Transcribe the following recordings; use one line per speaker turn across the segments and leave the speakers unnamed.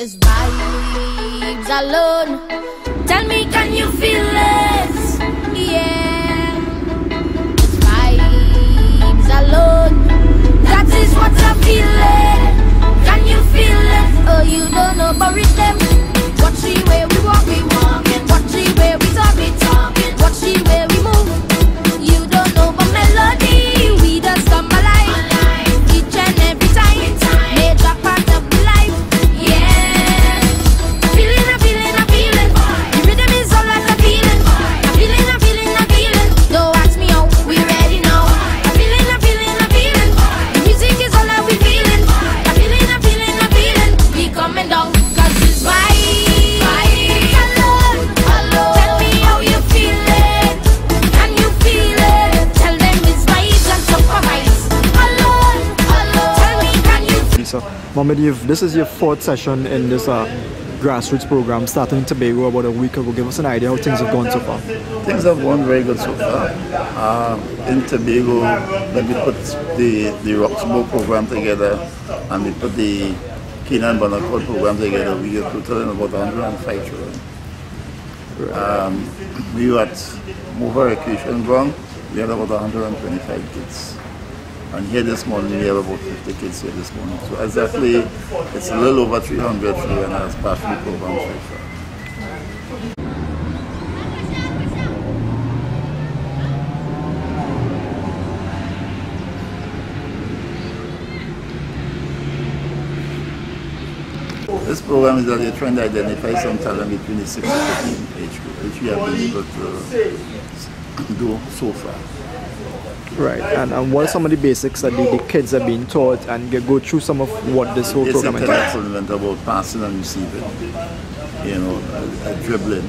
It's vibes alone. Tell me, can you feel
Mohammed, you've, this is your fourth session in this uh, grassroots program starting in Tobago about a week ago. Give us an idea how things have gone so far.
Things have gone very good so far. Uh, in Tobago, when we put the, the Roxborough program together and we put the Canaan program together, we get total in about 105 children. Um, we were at Mover Recreation Ground, we had about 125 kids. And here this morning, we have about 50 kids here this morning. So exactly, it's a little over 300 children as part of the program so far. This program is that they're trying to identify some talent between the 6 to 15 age group, which we have been able to do so far.
Right. And, and what are some of the basics that the, the kids are being taught and go through some of what this whole
It's
program
an
entails?
element about passing and receiving, you know, dribbling,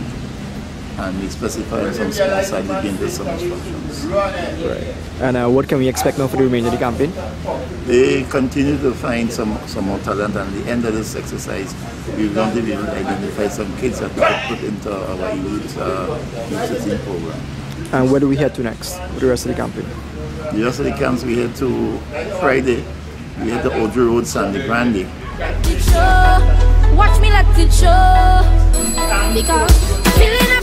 and we specify some small side begin with some instructions.
Right. And uh, what can we expect now for the remainder of the campaign?
They continue to find some, some more talent, and at the end of this exercise, we're going to be able to identify some kids that we can put into our youth, uh, youth 16 program.
And where do we head to next for the rest of the campaign?
The camps we head to Friday, we head the Audrey Road, Sandy Brandy.
Watch me let it show. Because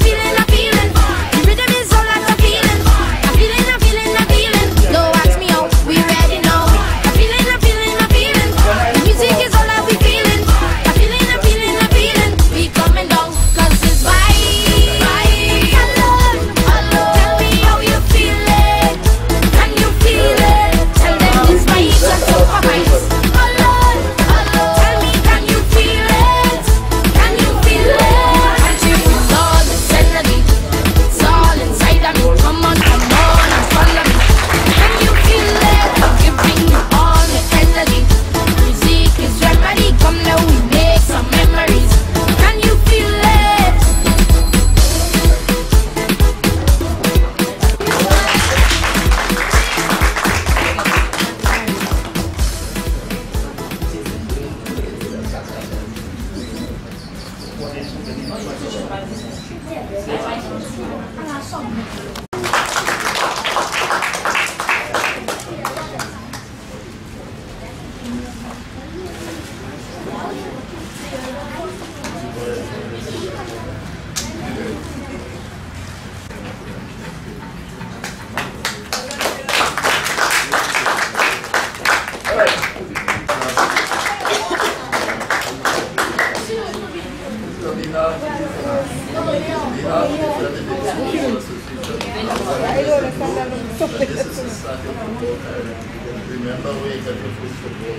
Remember where you get the football.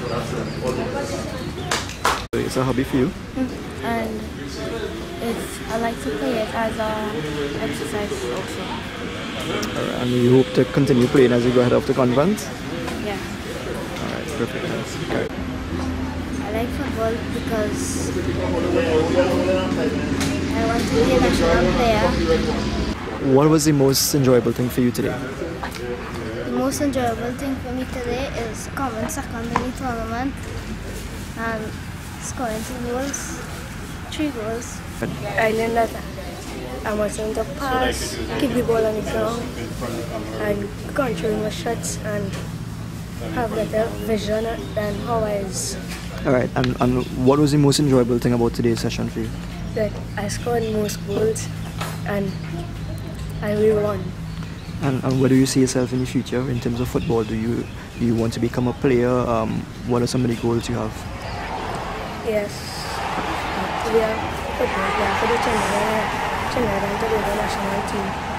So that's it.
It's a hobby for you.
and it's I like to play it as a exercise also.
Alright, And you hope to continue playing as you go ahead of the conference?
Yeah.
Alright, perfect. Okay.
I like football because I want to be a national player.
What was the most enjoyable thing for you today?
The most enjoyable thing for me today is coming second in the tournament and scoring two goals, three goals.
I learned that I'm also to pass, keep the ball on the ground, and control my shots and have better vision than how I was
All right, and, and what was the most enjoyable thing about today's session for you?
That I scored most goals and and we won.
And, and where do you see yourself in the future in terms of football? Do you do you want to become a player? Um, what are some of the goals you have?
Yes. We are football player for the Chennai, Chennai Tobago national team.